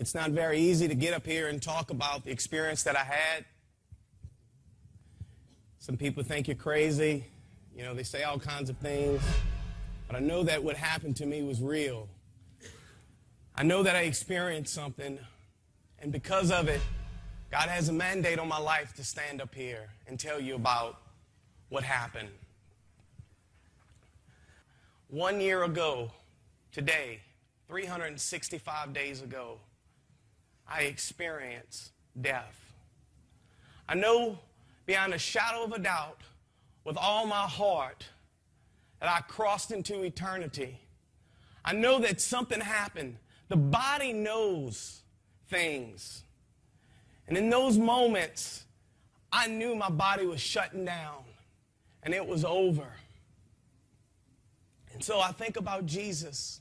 It's not very easy to get up here and talk about the experience that I had. Some people think you're crazy. You know, they say all kinds of things. But I know that what happened to me was real. I know that I experienced something, and because of it, God has a mandate on my life to stand up here and tell you about what happened. One year ago, today, 365 days ago, I experience death. I know beyond a shadow of a doubt, with all my heart, that I crossed into eternity. I know that something happened. The body knows things. And in those moments, I knew my body was shutting down and it was over. And so I think about Jesus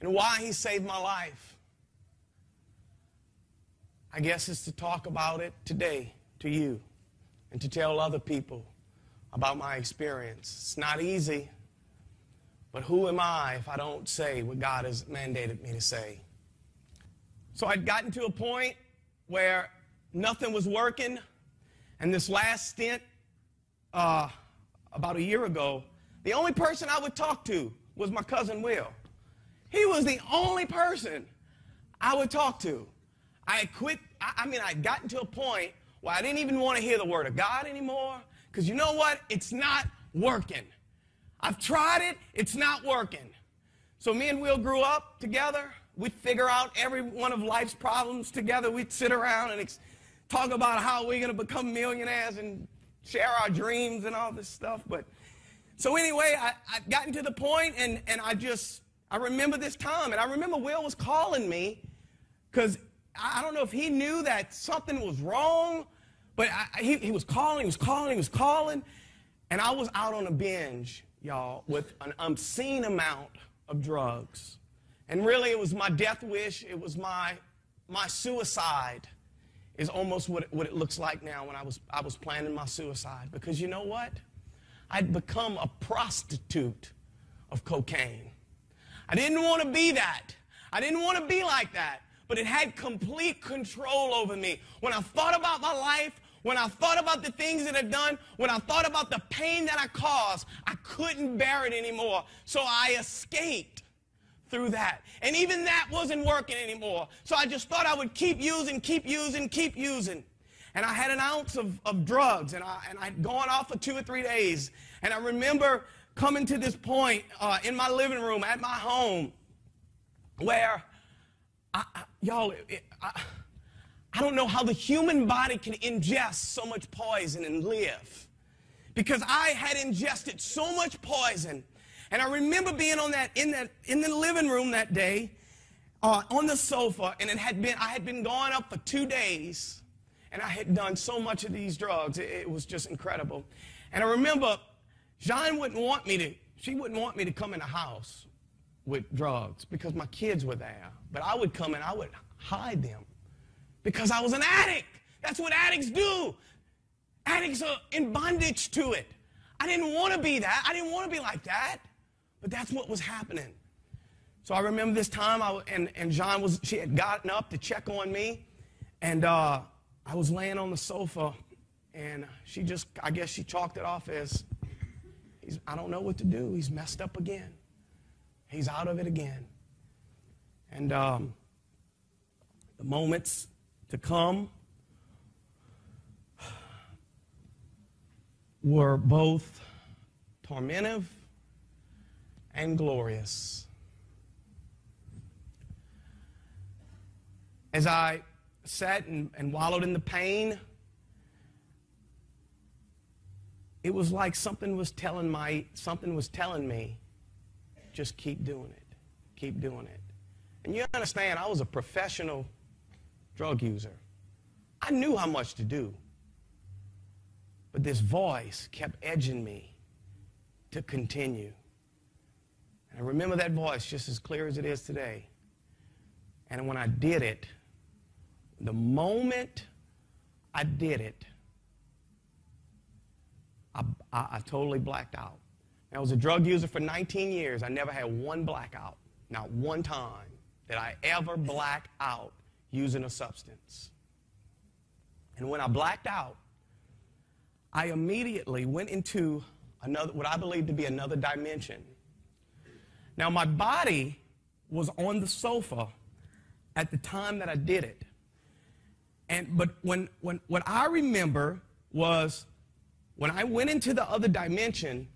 and why he saved my life. I guess is to talk about it today to you and to tell other people about my experience. It's not easy, but who am I if I don't say what God has mandated me to say? So I'd gotten to a point where nothing was working, and this last stint, uh, about a year ago, the only person I would talk to was my cousin Will. He was the only person I would talk to. I quit, I, I mean, I gotten to a point where I didn't even want to hear the word of God anymore, because you know what? It's not working. I've tried it, it's not working. So me and Will grew up together. We'd figure out every one of life's problems together. We'd sit around and talk about how we're going to become millionaires and share our dreams and all this stuff. But so anyway, I, I gotten to the point and, and I just, I remember this time. And I remember Will was calling me because I don't know if he knew that something was wrong, but I, he, he was calling, he was calling, he was calling. And I was out on a binge, y'all, with an obscene amount of drugs. And really, it was my death wish, it was my, my suicide is almost what it, what it looks like now when I was, I was planning my suicide. Because you know what? I'd become a prostitute of cocaine. I didn't want to be that. I didn't want to be like that. But it had complete control over me. When I thought about my life, when I thought about the things that I'd done, when I thought about the pain that I caused, I couldn't bear it anymore. So I escaped through that. And even that wasn't working anymore. So I just thought I would keep using, keep using, keep using. And I had an ounce of, of drugs, and, I, and I'd gone off for two or three days. And I remember coming to this point uh, in my living room at my home where, I, y'all, it, I, I don't know how the human body can ingest so much poison and live. Because I had ingested so much poison and I remember being on that in that in the living room that day, uh, on the sofa, and it had been I had been gone up for two days, and I had done so much of these drugs. It, it was just incredible. And I remember Jean wouldn't want me to. She wouldn't want me to come in the house with drugs because my kids were there. But I would come and I would hide them because I was an addict. That's what addicts do. Addicts are in bondage to it. I didn't want to be that. I didn't want to be like that. But that's what was happening. So I remember this time, I, and, and John was, she had gotten up to check on me, and uh, I was laying on the sofa, and she just, I guess she chalked it off as, I don't know what to do. He's messed up again. He's out of it again. And um, the moments to come were both tormentive and glorious. As I sat and, and wallowed in the pain, it was like something was telling my something was telling me, just keep doing it. Keep doing it. And you understand, I was a professional drug user. I knew how much to do. But this voice kept edging me to continue. And I remember that voice just as clear as it is today. And when I did it, the moment I did it, I, I, I, totally blacked out. I was a drug user for 19 years. I never had one blackout, not one time that I ever blacked out using a substance. And when I blacked out, I immediately went into another, what I believe to be another dimension. Now, my body was on the sofa at the time that I did it. And, but when, when, what I remember was when I went into the other dimension,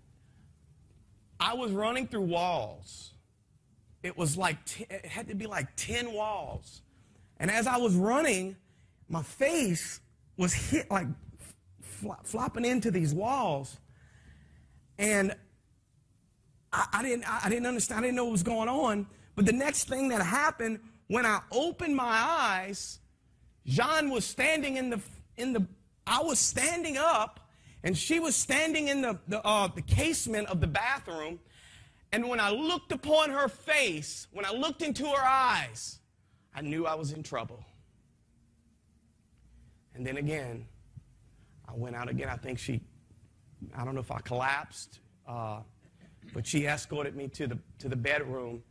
I was running through walls. It was like, it had to be like 10 walls. And as I was running, my face was hit like flopping into these walls. And I, I, didn't, I, I didn't understand, I didn't know what was going on. But the next thing that happened, when I opened my eyes, Jean was standing in the, in the, I was standing up, and she was standing in the, the, uh, the casement of the bathroom. And when I looked upon her face, when I looked into her eyes, I knew I was in trouble. And then again, I went out again. I think she, I don't know if I collapsed, uh, but she escorted me to the, to the bedroom.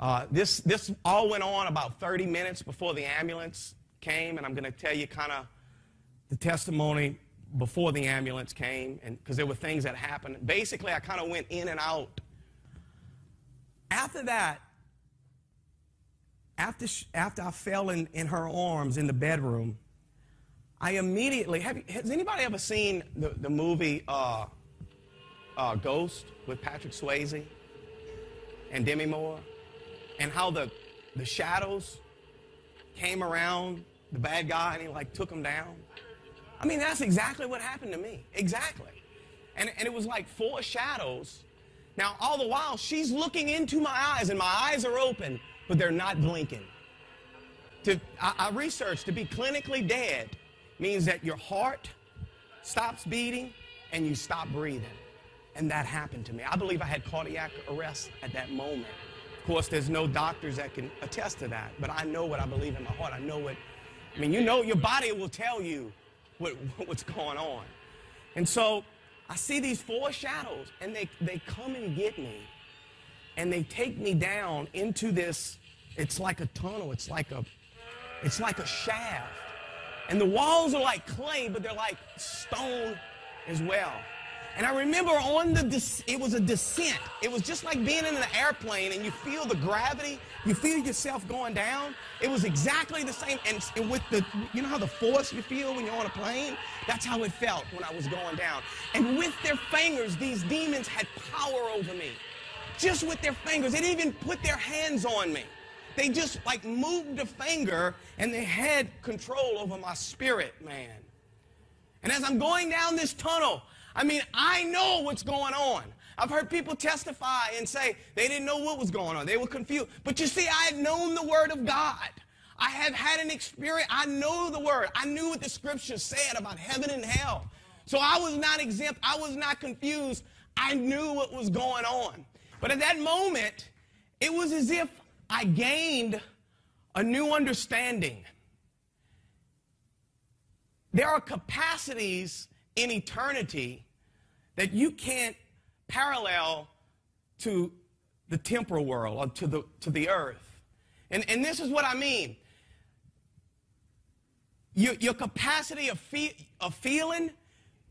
Uh, this, this all went on about 30 minutes before the ambulance came, and I'm going to tell you kind of the testimony before the ambulance came, and because there were things that happened. Basically, I kind of went in and out. After that, after, after I fell in, in her arms in the bedroom, I immediately, have has anybody ever seen the, the movie uh, uh, Ghost with Patrick Swayze and Demi Moore? And how the, the shadows came around the bad guy and he like took him down? I mean, that's exactly what happened to me. Exactly. And, and it was like four shadows. Now, all the while, she's looking into my eyes and my eyes are open but they're not blinking. To, I, I researched to be clinically dead means that your heart stops beating and you stop breathing. And that happened to me. I believe I had cardiac arrest at that moment. Of course, there's no doctors that can attest to that, but I know what I believe in my heart. I know what, I mean, you know, your body will tell you what, what's going on. And so I see these four shadows, and they, they come and get me, and they take me down into this it's like a tunnel. It's like a, it's like a shaft. And the walls are like clay, but they're like stone as well. And I remember on the, it was a descent. It was just like being in an airplane and you feel the gravity, you feel yourself going down. It was exactly the same. And, and with the, you know how the force you feel when you're on a plane? That's how it felt when I was going down. And with their fingers, these demons had power over me. Just with their fingers. They even put their hands on me. They just like moved a finger and they had control over my spirit, man. And as I'm going down this tunnel, I mean, I know what's going on. I've heard people testify and say they didn't know what was going on. They were confused. But you see, I had known the Word of God. I have had an experience. I know the Word. I knew what the Scriptures said about heaven and hell. So I was not exempt. I was not confused. I knew what was going on. But at that moment, it was as if I gained a new understanding. There are capacities in eternity that you can't parallel to the temporal world or to the, to the earth. And, and this is what I mean. Your, your capacity of, fe- of feeling,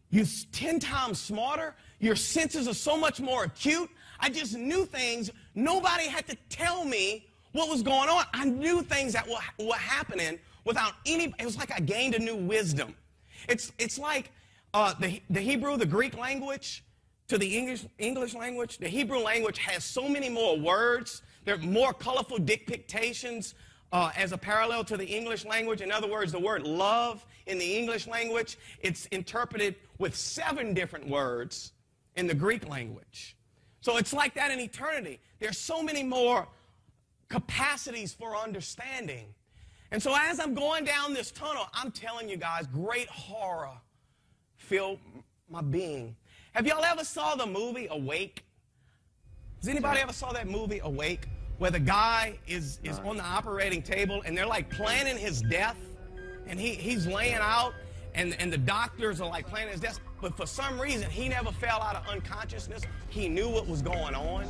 you're 10 times smarter. Your senses are so much more acute. I just knew things. Nobody had to tell me what was going on. I knew things that were, were happening without any, it was like I gained a new wisdom. It's, it's like uh, the, the Hebrew, the Greek language to the English, English language. The Hebrew language has so many more words. There are more colorful depictions uh, as a parallel to the English language. In other words, the word love in the English language, it's interpreted with seven different words in the Greek language. So it's like that in eternity. There's so many more capacities for understanding. And so as I'm going down this tunnel, I'm telling you guys, great horror filled my being. Have y'all ever saw the movie Awake? Has anybody ever saw that movie Awake? Where the guy is, is on the operating table and they're like planning his death and he, he's laying out and, and the doctors are like planning his death. But for some reason, he never fell out of unconsciousness. He knew what was going on.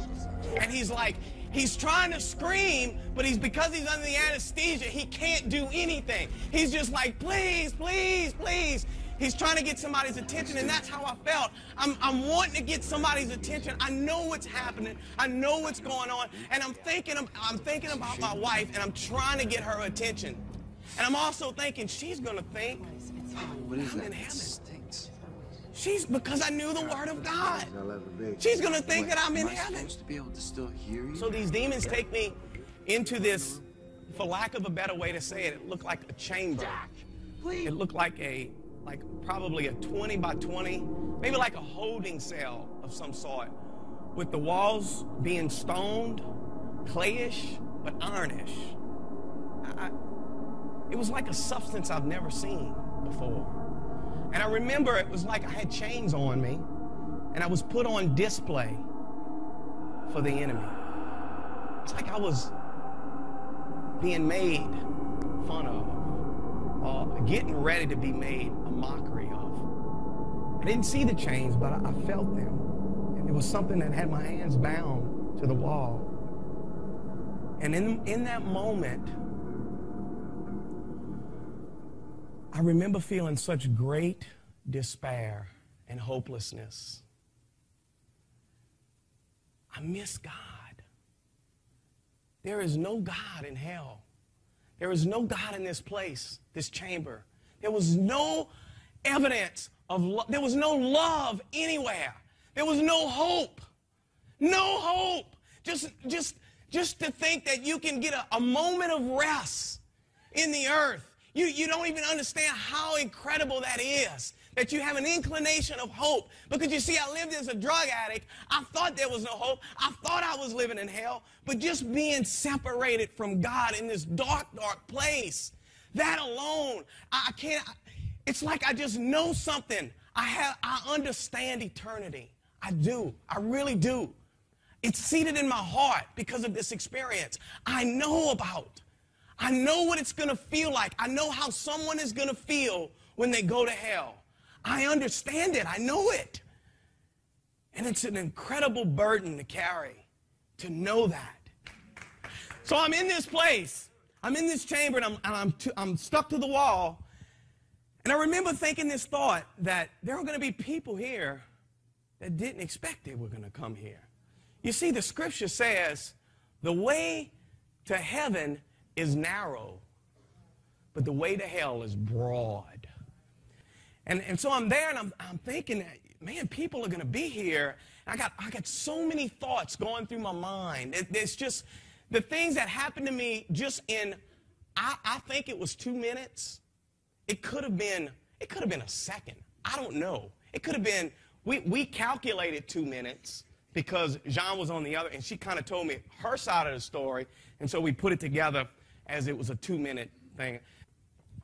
And he's like, he's trying to scream, but he's because he's under the anesthesia, he can't do anything. He's just like, please, please, please. He's trying to get somebody's attention, and that's how I felt. I'm, I'm wanting to get somebody's attention. I know what's happening. I know what's going on, and I'm thinking, I'm thinking about my wife, and I'm trying to get her attention. And I'm also thinking she's going to think what is I'm that? in heaven. She's because I knew the word of God. She's going to think that I'm in heaven. to be able to still hear you? So these demons take me into this, for lack of a better way to say it, it looked like a chamber. It looked like a, like probably a 20 by 20, maybe like a holding cell of some sort, with the walls being stoned, clayish, but ironish. I, it was like a substance I've never seen before. And I remember it was like I had chains on me, and I was put on display for the enemy. It's like I was being made fun of, or getting ready to be made. I didn't see the chains, but I, felt them. And it was something that had my hands bound to the wall. And in, in that moment, I remember feeling such great despair and hopelessness. I miss God. There is no God in hell. There is no God in this place, this chamber. There was no evidence of love. There was no love anywhere. There was no hope. No hope. Just, just, just to think that you can get a, a moment of rest in the earth. You, you don't even understand how incredible that is. That you have an inclination of hope. Because you see, I lived as a drug addict. I thought there was no hope. I thought I was living in hell. But just being separated from God in this dark, dark place, that alone, I, I can't. It's like I just know something. I have, I understand eternity. I do. I really do. It's seated in my heart because of this experience. I know about. I know what it's going to feel like. I know how someone is going to feel when they go to hell. I understand it. I know it. And it's an incredible burden to carry to know that. So I'm in this place. I'm in this chamber and I'm, and I'm, I'm stuck to the wall. And I remember thinking this thought that there are going to be people here that didn't expect they were going to come here. You see, the scripture says the way to heaven is narrow, but the way to hell is broad. And, and so I'm there and I'm, I'm thinking, man, people are going to be here. I got, I got so many thoughts going through my mind. It, it's just the things that happened to me just in, I, I think it was two minutes. It could have been, it could have been a second. I don't know. It could have been, we, we calculated two minutes because Jean was on the other, and she kind of told me her side of the story, and so we put it together as it was a two minute thing.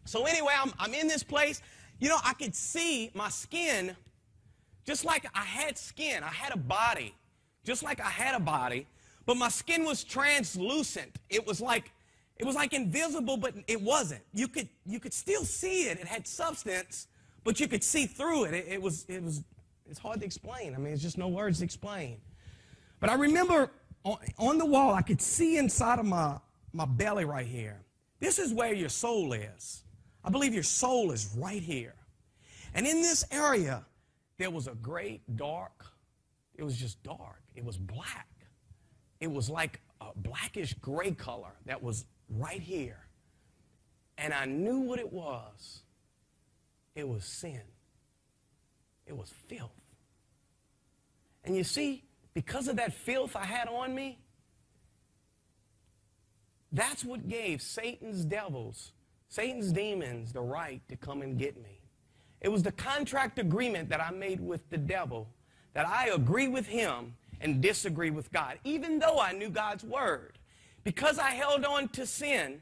So anyway, I'm, I'm in this place. You know, I could see my skin just like I had skin. I had a body, just like I had a body, but my skin was translucent. It was like it was like invisible, but it wasn't. You could you could still see it. It had substance, but you could see through it. It, it was it was it's hard to explain. I mean, it's just no words to explain. But I remember on, on the wall, I could see inside of my my belly right here. This is where your soul is. I believe your soul is right here. And in this area, there was a great dark, it was just dark. It was black. It was like a blackish gray color that was right here. And I knew what it was. It was sin. It was filth. And you see, because of that filth I had on me, that's what gave Satan's devils, Satan's demons, the right to come and get me. It was the contract agreement that I made with the devil that I agree with him and disagree with God, even though I knew God's word. Because I held on to sin,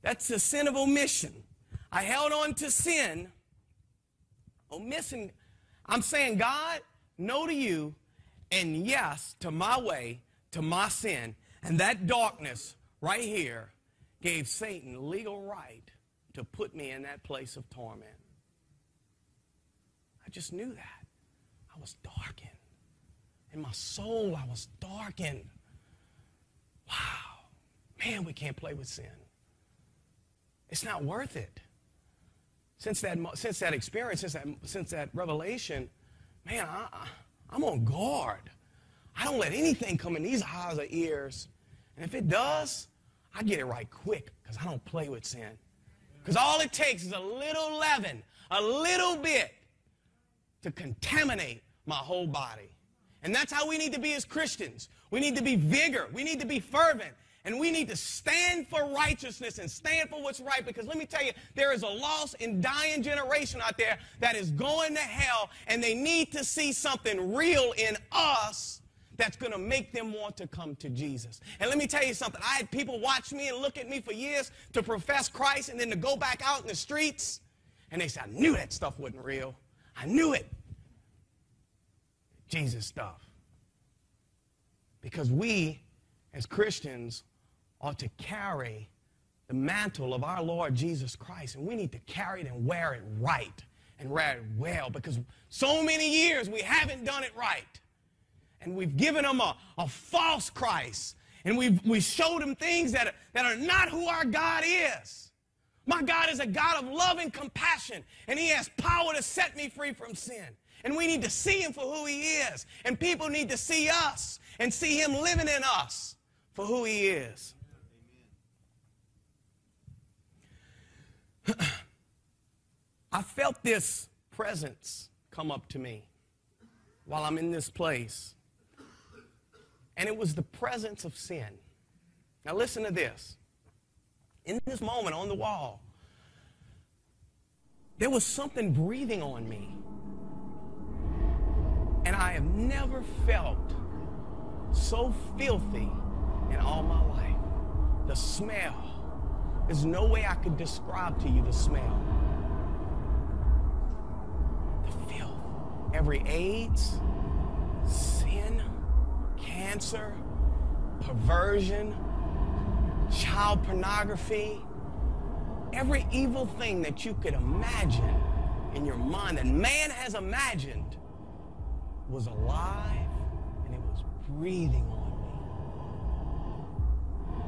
that's a sin of omission. I held on to sin, omission. I'm saying, God, no to you, and yes to my way, to my sin. And that darkness right here gave Satan legal right to put me in that place of torment. I just knew that. I was darkened. In my soul, I was darkened. Wow. Man, we can't play with sin. It's not worth it. Since that, since that experience, since that, since that revelation, man, I, I'm on guard. I don't let anything come in these eyes or ears. And if it does, I get it right quick because I don't play with sin. Because all it takes is a little leaven, a little bit to contaminate my whole body. And that's how we need to be as Christians. We need to be vigor. We need to be fervent. And we need to stand for righteousness and stand for what's right because let me tell you, there is a lost and dying generation out there that is going to hell and they need to see something real in us that's going to make them want to come to Jesus. And let me tell you something. I had people watch me and look at me for years to profess Christ and then to go back out in the streets. And they said, I knew that stuff wasn't real. I knew it. Jesus stuff. Because we, as Christians, ought to carry the mantle of our Lord Jesus Christ. And we need to carry it and wear it right and wear it well because so many years we haven't done it right and we've given them a, a false Christ. And we've we showed them things that that are not who our God is. My God is a God of love and compassion, and He has power to set me free from sin. And we need to see Him for who He is. And people need to see us and see Him living in us for who He is. I felt this presence come up to me while I'm in this place and it was the presence of sin. Now, listen to this. In this moment on the wall, there was something breathing on me. And I have never felt so filthy in all my life. The smell. There's no way I could describe to you the smell. The filth. Every AIDS, sin, cancer, perversion, child pornography, every evil thing that you could imagine in your mind that man has imagined was alive and it was breathing on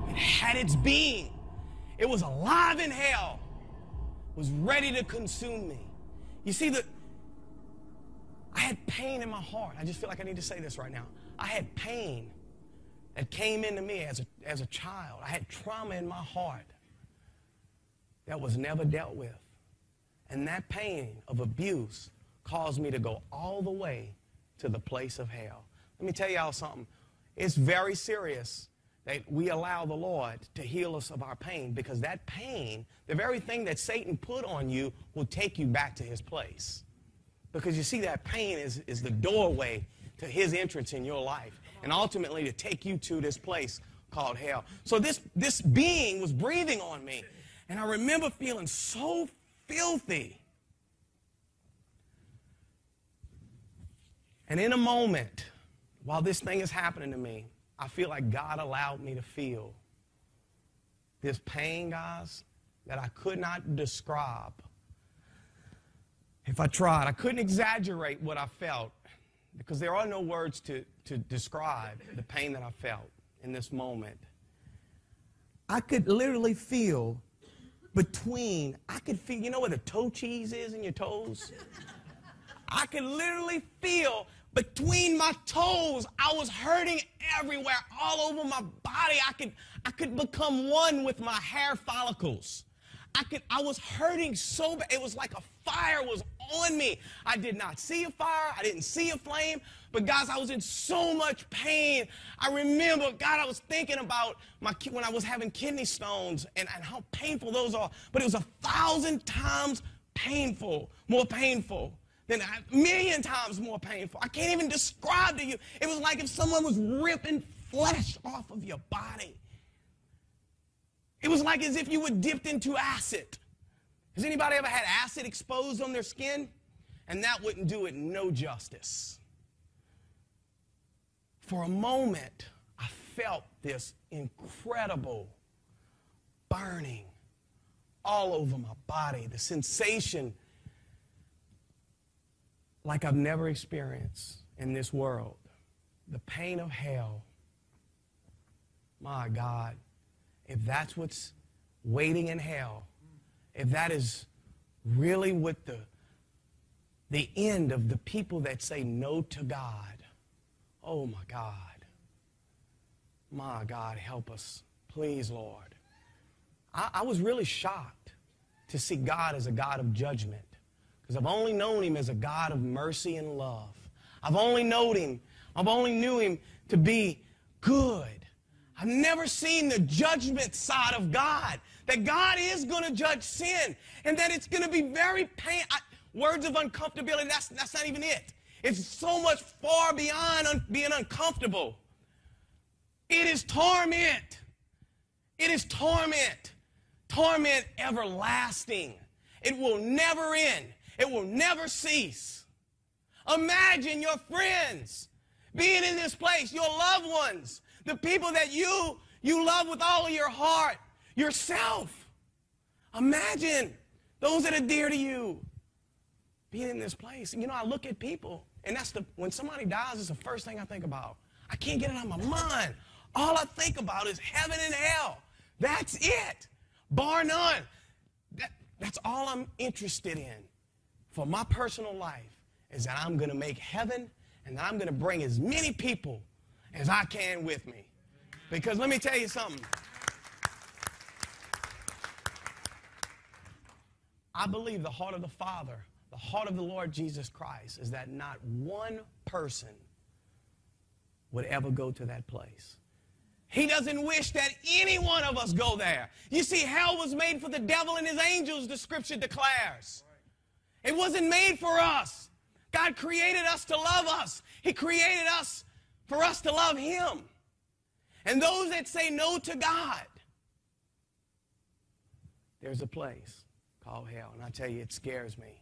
me. It had its being. It was alive in hell, was ready to consume me. You see, the, I had pain in my heart. I just feel like I need to say this right now. I had pain that came into me as a, as a child. I had trauma in my heart that was never dealt with. And that pain of abuse caused me to go all the way to the place of hell. Let me tell y'all something. It's very serious that we allow the Lord to heal us of our pain because that pain, the very thing that Satan put on you, will take you back to his place. Because you see, that pain is, is the doorway to his entrance in your life and ultimately to take you to this place called hell. So this, this being was breathing on me. And I remember feeling so filthy. And in a moment, while this thing is happening to me, I feel like God allowed me to feel this pain, guys, that I could not describe. If I tried, I couldn't exaggerate what I felt because there are no words to, to describe the pain that I felt in this moment. I could literally feel between, I could feel, you know what a toe cheese is in your toes? I could literally feel between my toes. I was hurting everywhere, all over my body. I could, I could become one with my hair follicles. I could, I was hurting so bad. It was like a fire was on me. I did not see a fire. I didn't see a flame. But guys, I was in so much pain. I remember, God, I was thinking about my when I was having kidney stones and, and how painful those are. But it was a thousand times painful, more painful than a million times more painful. I can't even describe to you. It was like if someone was ripping flesh off of your body. It was like as if you were dipped into acid. Has anybody ever had acid exposed on their skin? And that wouldn't do it no justice. For a moment, I felt this incredible burning all over my body, the sensation like I've never experienced in this world. The pain of hell. My God, if that's what's waiting in hell, if that is really what the, the end of the people that say no to God, oh my God. My God, help us. Please, Lord. I, I was really shocked to see God as a God of judgment because I've only known him as a God of mercy and love. I've only known him, I've only knew him to be good. I've never seen the judgment side of God, that God is going to judge sin and that it's going to be very pain. I, words of uncomfortability, that's, that's not even it. It's so much far beyond un, being uncomfortable. It is torment. It is torment. Torment everlasting. It will never end. It will never cease. Imagine your friends being in this place, your loved ones, the people that you you love with all of your heart, yourself. Imagine those that are dear to you being in this place. You know, I look at people, and that's the when somebody dies, it's the first thing I think about. I can't get it out of my mind. All I think about is heaven and hell. That's it, bar none. That, that's all I'm interested in for my personal life is that I'm going to make heaven and I'm going to bring as many people as I can with me. Because let me tell you something. I believe the heart of the Father, the heart of the Lord Jesus Christ, is that not one person would ever go to that place. He doesn't wish that any one of us go there. You see, hell was made for the devil and his angels, the scripture declares. It wasn't made for us. God created us to love us. He created us for us to love Him. And those that say no to God, there's a place called hell. And I tell you, it scares me.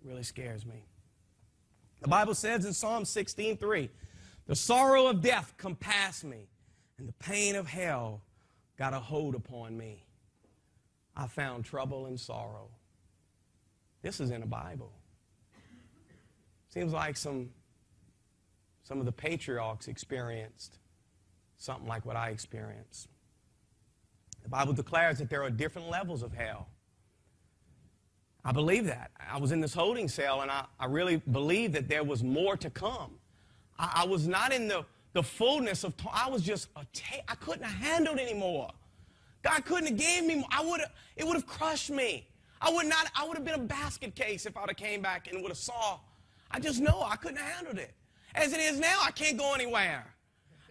It really scares me. The Bible says in Psalm 16 3, the sorrow of death compassed me, and the pain of hell got a hold upon me. I found trouble and sorrow. This is in the Bible. Seems like some, some of the patriarchs experienced something like what I experienced. The Bible declares that there are different levels of hell. I believe that. I was in this holding cell and I, I really believed that there was more to come. I, I was not in the, the fullness of, I was just, a ta- I couldn't have handled anymore. God couldn't have gave me more. I would it would have crushed me. I would not, I would have been a basket case if I would have came back and would have saw. I just know I couldn't have handled it. As it is now, I can't go anywhere.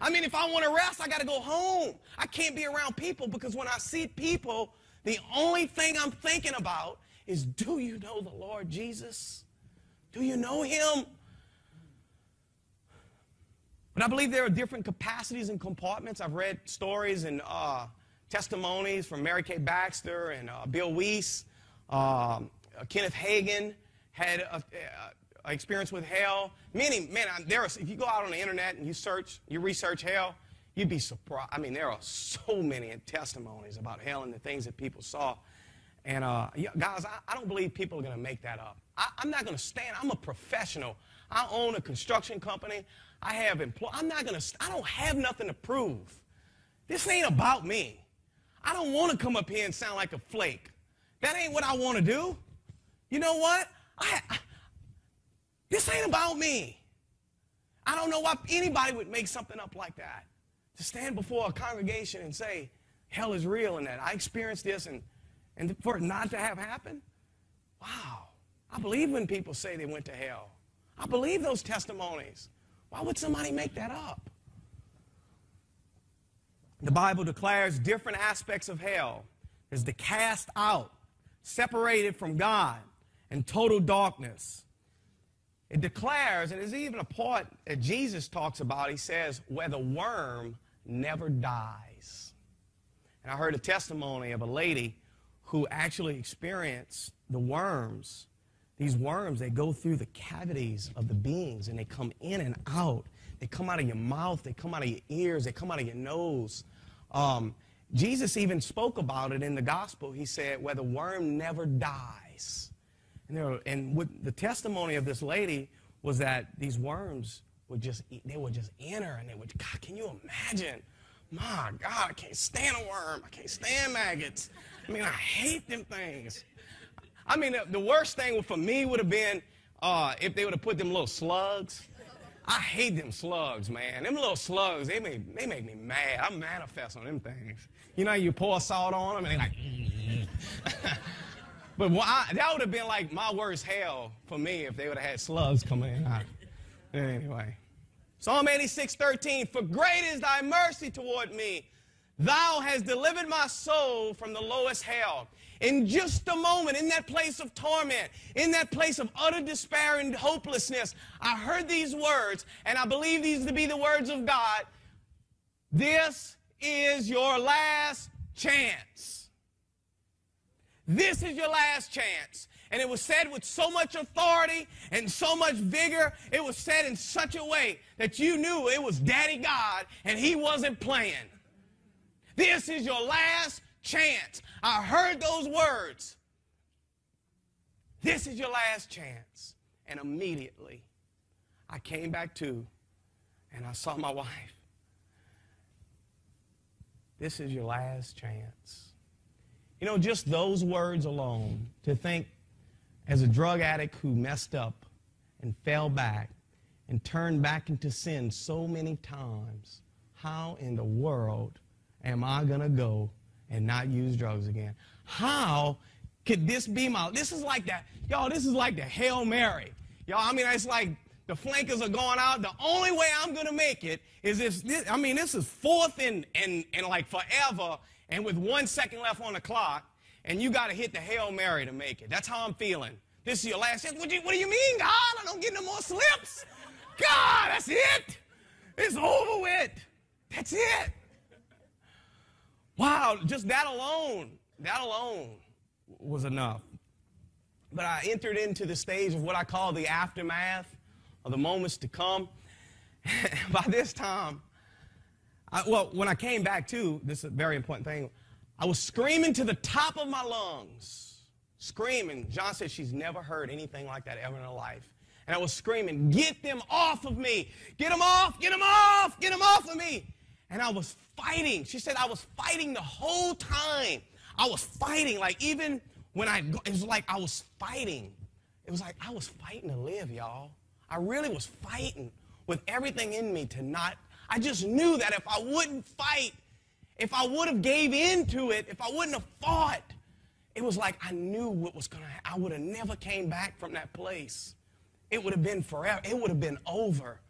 I mean, if I want to rest, I got to go home. I can't be around people because when I see people, the only thing I'm thinking about is do you know the Lord Jesus? Do you know him? But I believe there are different capacities and compartments. I've read stories and uh, testimonies from Mary K. Baxter and uh, Bill Wiese um, Kenneth Hagin had a, a, experience with hell. Many, man, there are, if you go out on the internet and you search, you research hell, you'd be surprised. I mean, there are so many testimonies about hell and the things that people saw. And uh, guys, I, I, don't believe people are going to make that up. I, am not going to stand. I'm a professional. I own a construction company. I have employees. I'm not going to. I don't have nothing to prove. This ain't about me. I don't want to come up here and sound like a flake. That ain't what I want to do. You know what? I, I, this ain't about me. I don't know why anybody would make something up like that. To stand before a congregation and say, hell is real and that I experienced this and, and for it not to have happened? Wow. I believe when people say they went to hell. I believe those testimonies. Why would somebody make that up? The Bible declares different aspects of hell. There's the cast out, separated from God in total darkness. It declares, and there's even a part that Jesus talks about, he says, where the worm never dies. And I heard a testimony of a lady who actually experienced the worms. These worms, they go through the cavities of the beings and they come in and out. They come out of your mouth, they come out of your ears, they come out of your nose. Um, Jesus even spoke about it in the gospel. He said, where the worm never dies. And, and the testimony of this lady was that these worms would just they would just enter and they would, God, can you imagine? My God, I can't stand a worm. I can't stand maggots. I mean, I hate them things. I mean, the, the worst thing for me would have been uh, if they would have put them little slugs. I hate them slugs, man. Them little slugs, they make, they make me mad. I manifest on them things. You know, you pour salt on them and they like, but I, that would have been like my worst hell for me if they would have had slugs coming in. Anyway. Psalm 86, 13, For great is thy mercy toward me. Thou hast delivered my soul from the lowest hell. In just a moment, in that place of torment, in that place of utter despair and hopelessness, I heard these words, and I believe these to be the words of God. This is your last chance. This is your last chance. And it was said with so much authority and so much vigor. It was said in such a way that you knew it was Daddy God and He wasn't playing. This is your last chance. I heard those words. This is your last chance. And immediately, I came back to and I saw my wife. This is your last chance. You know, just those words alone, to think as a drug addict who messed up and fell back and turned back into sin so many times, how in the world am I going to go and not use drugs again? How could this be my, this is like that, y'all, this is like the Hail Mary. Y'all, I mean, it's like the flankers are going out. The only way I'm going to make it is if, this, I mean, this is fourth and, and, and like forever, and with one second left on the clock, and you got to hit the Hail Mary to make it. That's how I'm feeling. This is your last chance. What do, you, what do you mean, God? I don't get no more slips. God, that's it. It's over with. That's it. Wow, just that alone, that alone was enough. But I entered into the stage of what I call the aftermath of the moments to come. By this time, I, well, when I came back to, this is a very important thing, I was screaming to the top of my lungs, screaming. John said she's never heard anything like that ever in her life. And I was screaming, Get them off of me! Get them off! Get them off! Get them off of me! And I was fighting. She said I was fighting the whole time. I was fighting. Like, even when I, it was like I was fighting. It was like I was fighting to live, y'all. I really was fighting with everything in me to not, I just knew that if I wouldn't fight, if I would have gave in to it, if I wouldn't have fought, it was like I knew what was going to I would have never came back from that place. It would have been forever. It would have been over.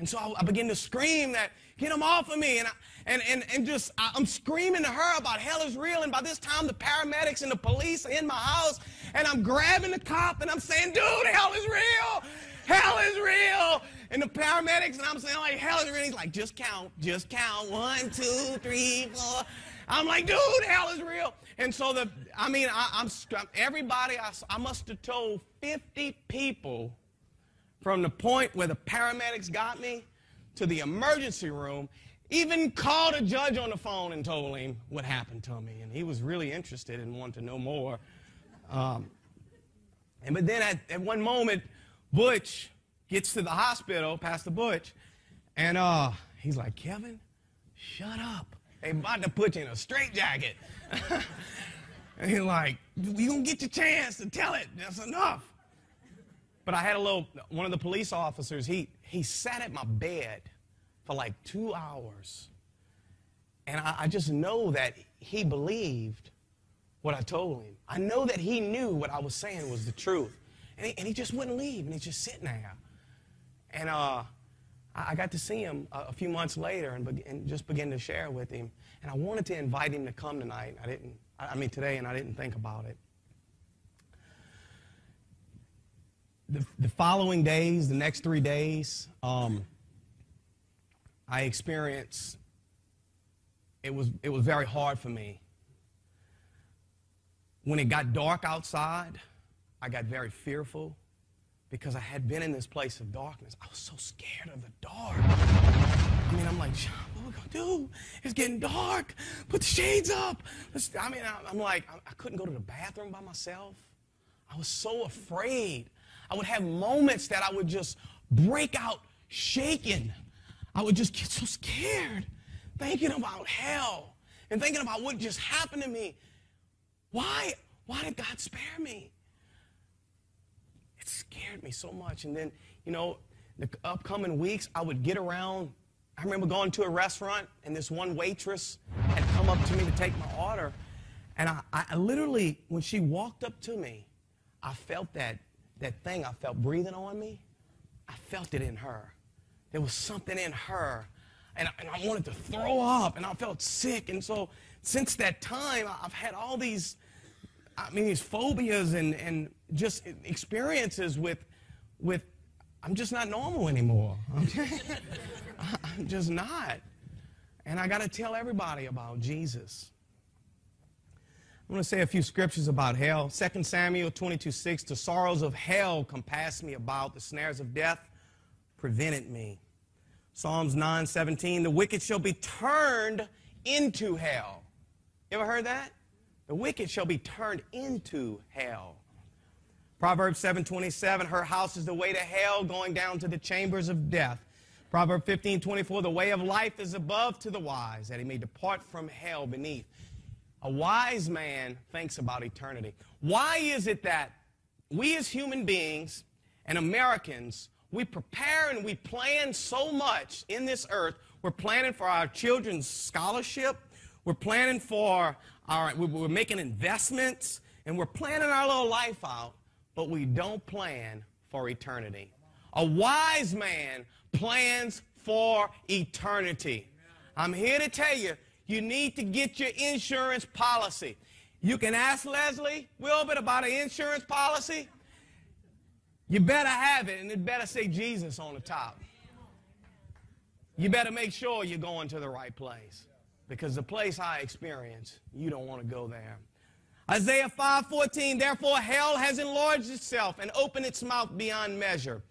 And so I, I began to scream that, get them off of me. And, I, and, and, and just, I, I'm screaming to her about hell is real. And by this time, the paramedics and the police are in my house. And I'm grabbing the cop and I'm saying, dude, hell is real. Hell is real. And the paramedics, and I'm saying, like, hell is real. He's like, just count, just count. One, two, three, four. I'm like, dude, hell is real. And so the, I mean, I, am everybody, I, I must have told 50 people from the point where the paramedics got me to the emergency room, even called a judge on the phone and told him what happened to me. And he was really interested and wanted to know more. Um, and but then at, at one moment, Butch gets to the hospital, Pastor Butch, and uh, he's like, Kevin, shut up. They about to put you in a straitjacket. and he's like, you gonna get your chance to tell it. That's enough. But I had a little, one of the police officers, he, he sat at my bed for like two hours. And I, I just know that he believed what I told him. I know that he knew what I was saying was the truth. And he, and he just wouldn't leave, and he's just sitting there. And uh, I got to see him a, a few months later and, be, and, just begin to share with him. And I wanted to invite him to come tonight. I didn't, I mean, today, and I didn't think about it. The, the following days, the next three days, um, I experienced it was it was very hard for me. When it got dark outside, I got very fearful because I had been in this place of darkness. I was so scared of the dark. I mean, I'm like, what are we gonna do? It's getting dark. Put the shades up. I mean, I'm like, I couldn't go to the bathroom by myself. I was so afraid I would have moments that I would just break out shaking. I would just get so scared thinking about hell and thinking about what just happened to me. Why? Why did God spare me? It scared me so much. And then, you know, the upcoming weeks, I would get around. I remember going to a restaurant, and this one waitress had come up to me to take my order. And I, I literally, when she walked up to me, I felt that, that thing I felt breathing on me. I felt it in her. There was something in her. And I, and I wanted to throw up, and I felt sick. And so, since that time, I've had all these, I mean, these phobias and, and just experiences with, with, I'm just not normal anymore. I'm just not. And I got to tell everybody about Jesus. I'm going to say a few scriptures about hell. 2 Samuel 22 6 The sorrows of hell compassed me about, the snares of death prevented me. Psalms 9 17 The wicked shall be turned into hell. You ever heard that? The wicked shall be turned into hell. Proverbs 7 27 Her house is the way to hell, going down to the chambers of death. Proverbs 15 24 The way of life is above to the wise, that he may depart from hell beneath. A wise man thinks about eternity. Why is it that we as human beings and Americans, we prepare and we plan so much in this earth? We're planning for our children's scholarship. We're planning for our, we're making investments and we're planning our little life out, but we don't plan for eternity. A wise man plans for eternity. I'm here to tell you, you need to get your insurance policy. You can ask Leslie Wilbert about an insurance policy. You better have it, and it better say Jesus on the top. You better make sure you're going to the right place. Because the place I experience, you don't want to go there. Isaiah 5:14, therefore hell has enlarged itself and opened its mouth beyond measure.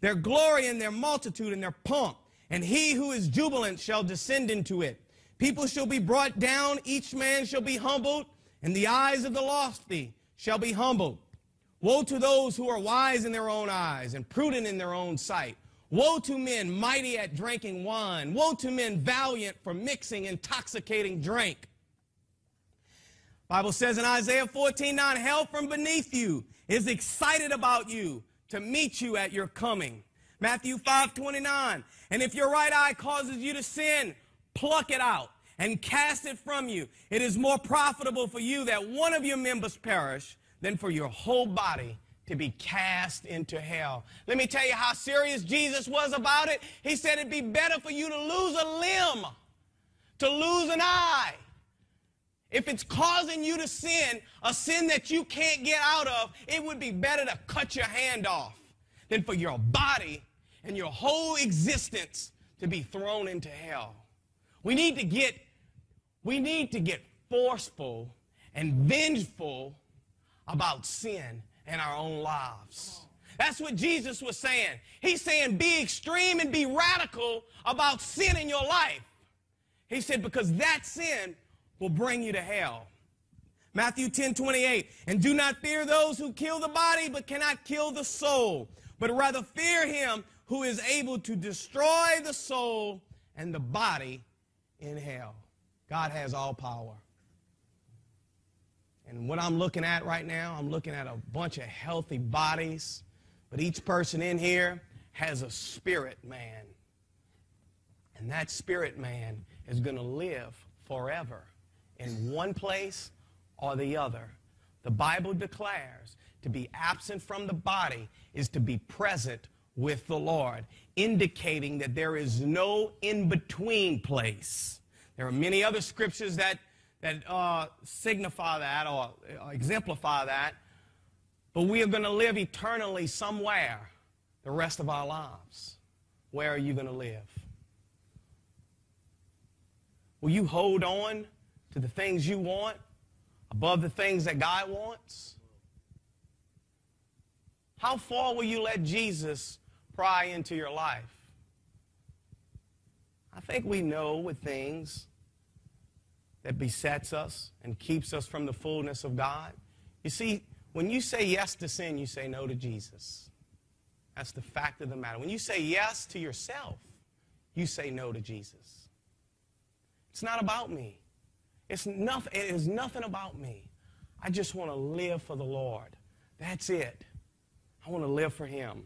Their glory and their multitude and their pomp, and he who is jubilant shall descend into it. People shall be brought down, each man shall be humbled, and the eyes of the lofty shall be humbled. Woe to those who are wise in their own eyes and prudent in their own sight. Woe to men mighty at drinking wine. Woe to men valiant for mixing intoxicating drink. Bible says in Isaiah 14, 9, hell from beneath you is excited about you to meet you at your coming. Matthew 5, 29, and if your right eye causes you to sin, pluck it out and cast it from you. It is more profitable for you that one of your members perish than for your whole body to be cast into hell. Let me tell you how serious Jesus was about it. He said it'd be better for you to lose a limb, to lose an eye. If it's causing you to sin, a sin that you can't get out of, it would be better to cut your hand off than for your body and your whole existence to be thrown into hell. We need to get, we need to get forceful and vengeful about sin in our own lives. That's what Jesus was saying. He's saying be extreme and be radical about sin in your life. He said, because that sin will bring you to hell. Matthew 10 28, and do not fear those who kill the body but cannot kill the soul, but rather fear him who is able to destroy the soul and the body in hell. God has all power. And what I'm looking at right now, I'm looking at a bunch of healthy bodies, but each person in here has a spirit man. And that spirit man is going to live forever in one place or the other. The Bible declares to be absent from the body is to be present with the Lord, indicating that there is no in between place. There are many other scriptures that, that uh, signify that or uh, exemplify that, but we are going to live eternally somewhere the rest of our lives. Where are you going to live? Will you hold on to the things you want above the things that God wants? How far will you let Jesus pry into your life. I think we know with things that besets us and keeps us from the fullness of God. You see, when you say yes to sin, you say no to Jesus. That's the fact of the matter. When you say yes to yourself, you say no to Jesus. It's not about me. It's nothing, it is nothing about me. I just want to live for the Lord. That's it. I want to live for Him.